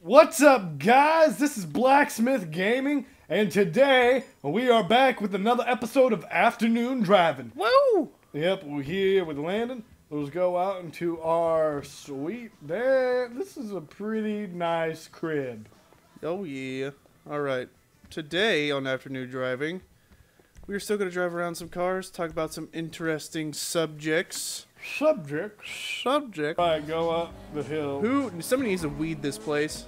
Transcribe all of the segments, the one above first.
What's up, guys? This is Blacksmith Gaming, and today we are back with another episode of Afternoon Driving. Woo! Yep, we're here with Landon. Let's go out into our suite. There, this is a pretty nice crib. Oh yeah. All right. Today on afternoon driving, we're still gonna drive around some cars, talk about some interesting subjects. Subject. Subject. Right, go up the hill. Who? Somebody needs to weed this place.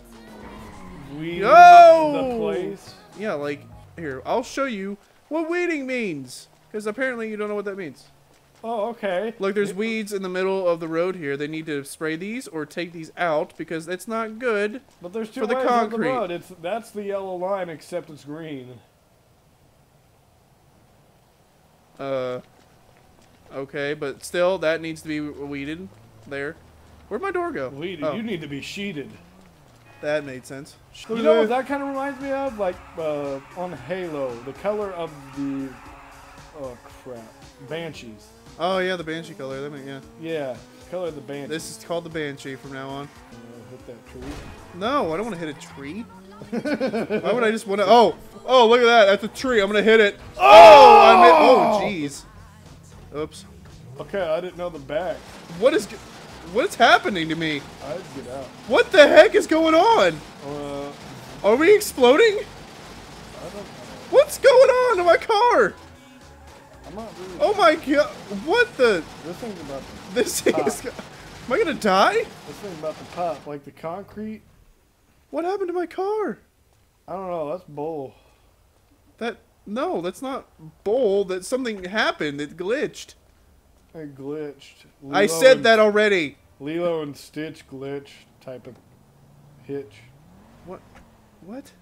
Weed Yo! the place. Yeah, like here. I'll show you what weeding means, because apparently you don't know what that means. Oh, okay. Look, there's weeds in the middle of the road here. They need to spray these or take these out because it's not good. But there's two For the concrete. on the road. It's that's the yellow line, except it's green. Uh. Okay, but still, that needs to be weeded. There. Where'd my door go? Weeded. Oh, You need to be sheeted. that made sense. You know what that kind of reminds me of? Like uh, on Halo, the color of the oh crap, banshees. Oh yeah, the banshee color. That made, yeah. Yeah, color of the banshee. This is called the banshee from now on. Uh, hit that tree. No, I don't want to hit a tree. Why would I just want to? Oh, oh, look at that. That's a tree. I'm gonna hit it. Oh, I meant. Oh, jeez. Oops. Okay, I didn't know the back. What is? What's happening to me? I'd get out. What the heck is going on? Uh, Are we exploding? I don't know. What's going on to my car? I'm not really. Oh my god! What the? This thing's about to, This thing is. Ah. Am I gonna die? this thing's about to pop. Like the concrete. What happened to my car? I don't know. That's bull. That no, that's not bull. That something happened. It glitched. It glitched. I said and- that already. Lilo and Stitch glitch type of hitch. What? What?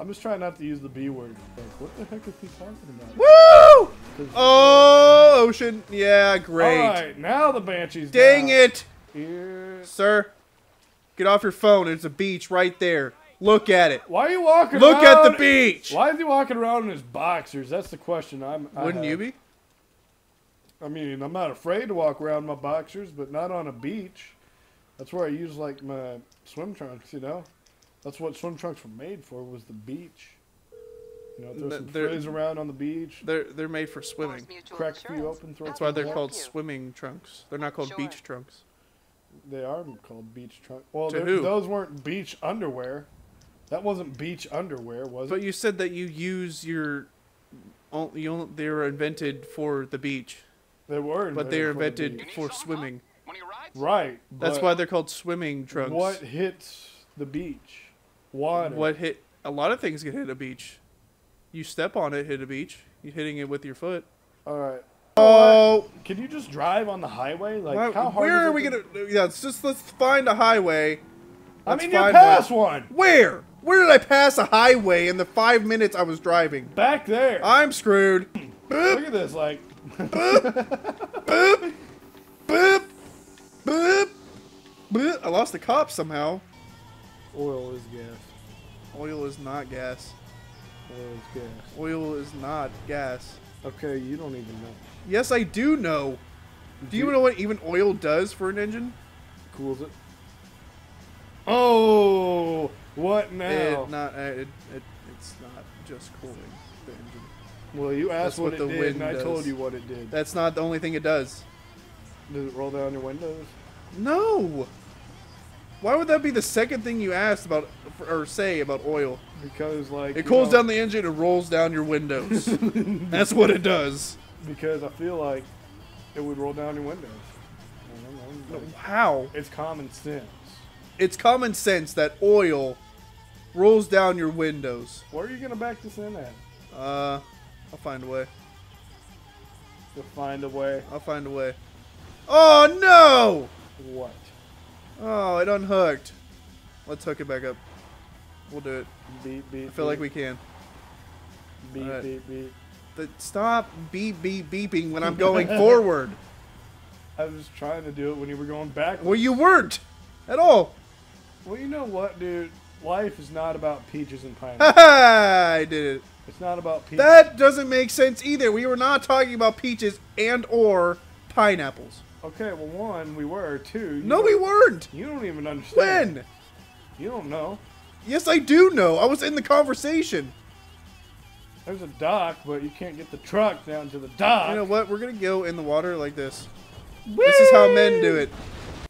I'm just trying not to use the B word. Like, what the heck is he talking about? Woo! Oh, oh ocean. Yeah, great. All right, now the banshees. Dang down. it, Here. sir. Get off your phone. There's a beach right there. Look at it. Why are you walking? Look at the beach. Why is he walking around in his boxers? That's the question. I'm. I Wouldn't you be? I mean, I'm not afraid to walk around in my boxers, but not on a beach. That's where I use like my swim trunks. You know, that's what swim trunks were made for. Was the beach. You know, throw some they're- frizz around on the beach, They're they're made for swimming. crack a few open, throw That's why they're more. called swimming trunks. They're not called Sure. beach trunks. They are called beach trunks. Well, To who? those weren't beach underwear. That wasn't beach underwear, was But it? But you said that you use your. You they were invented for the beach, They were, but they were for the invented beach. for swimming. One of? Right. That's why they're called swimming trunks. What hits the beach? Water. What hit? A lot of things get hit a beach. You step on it, hit a beach. You're hitting it with your foot. All right. Oh, Can you just drive on the highway? Like Why- how hard? where is are it we to- gonna? Yeah, let's just let's find a highway. I Let's mean, you find passed one. one. Where? Where did I pass a highway in the five minutes I was driving? Back there. I'm screwed. Look at this. Like Boop, boop, boop, boop. I lost the cop somehow. oil is gas. Oil is not gas. Oil is gas. Oil is not gas. Okay, you don't even know. Yes, I do know. Do you know what even oil does for an engine? Cools it. Oh, what now? It not. Uh, it, it, it's not just cooling the engine. well, you asked That's what, what it the did, wind and I does. told you what it did. That's not the only thing it does. Does it roll down your windows? No. Why would that be the second thing you asked about or say about oil? Because like It cools know, down the engine and rolls down your windows. That's what it does. Because I feel like it would roll down your windows. I don't know, like, How? It's common sense. It's common sense that oil rolls down your windows. Where are you gonna back this in at? Uh, I'll find a way. To find a way. I'll find a way. Oh no! What? Oh, it unhooked. Let's hook it back up. We'll do it. Beep beep. I feel like we can. beep Alright. beep beep. But stop beep beep beeping when I'm going forward. I was trying to do it when you were going back. Well, you weren't at all. Well, you know what, dude? Life is not about peaches and pineapples. I did it. it's not about peaches. That doesn't make sense either. We were not talking about peaches and or pineapples. Okay, well, one, we were. Two, you No, we weren't. You don't even understand. When? You don't know. Yes, I do know. I was in the conversation. There's a dock, but you can't get the truck down to the dock. You know what? We're gonna go in the water like this. This is how men do it.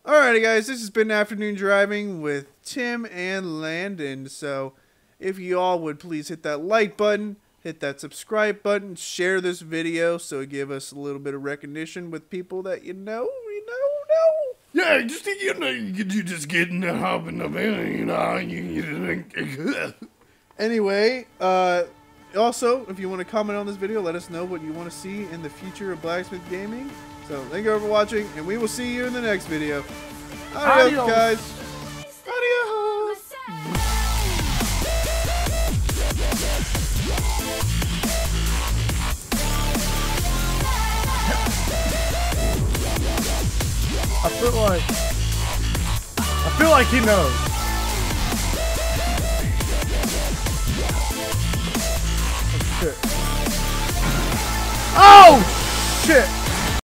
Alrighty, guys. This has been afternoon driving with Tim and Landon. So, if you all would please hit that like button, hit that subscribe button, share this video, so it give us a little bit of recognition with people that you know, you know, know. Yeah, just you know, you you just get in the hop in the van, you know. You, you, Anyway, uh, also, if you want to comment on this video, let us know what you want to see in the future of Blacksmith Gaming. So, thank you all for watching, and we will see you in the next video. Adios, Adios. guys. Adios. Feel like I feel like he knows. Oh shit! Oh shit!